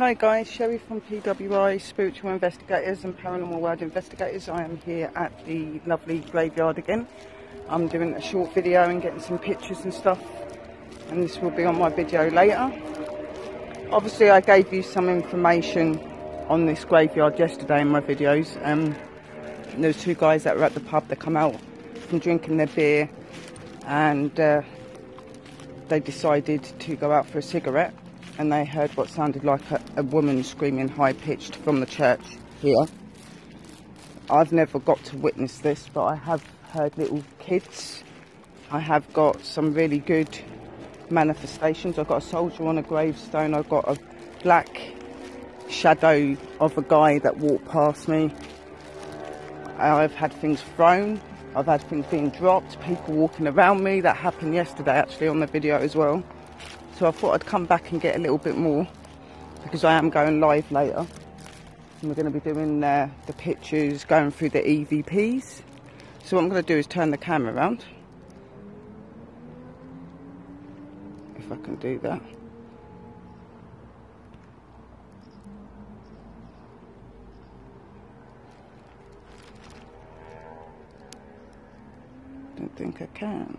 Hi guys, Sherry from PWI Spiritual Investigators and Paranormal World Investigators. I am here at the lovely graveyard again. I'm doing a short video and getting some pictures and stuff and this will be on my video later. Obviously I gave you some information on this graveyard yesterday in my videos. Um, there's two guys that were at the pub that come out from drinking their beer and uh, they decided to go out for a cigarette and they heard what sounded like a, a woman screaming high pitched from the church here. I've never got to witness this, but I have heard little kids. I have got some really good manifestations. I've got a soldier on a gravestone. I've got a black shadow of a guy that walked past me. I've had things thrown. I've had things being dropped, people walking around me. That happened yesterday actually on the video as well. So I thought I'd come back and get a little bit more because I am going live later. And we're going to be doing uh, the pictures, going through the EVPs. So what I'm going to do is turn the camera around. If I can do that. Don't think I can.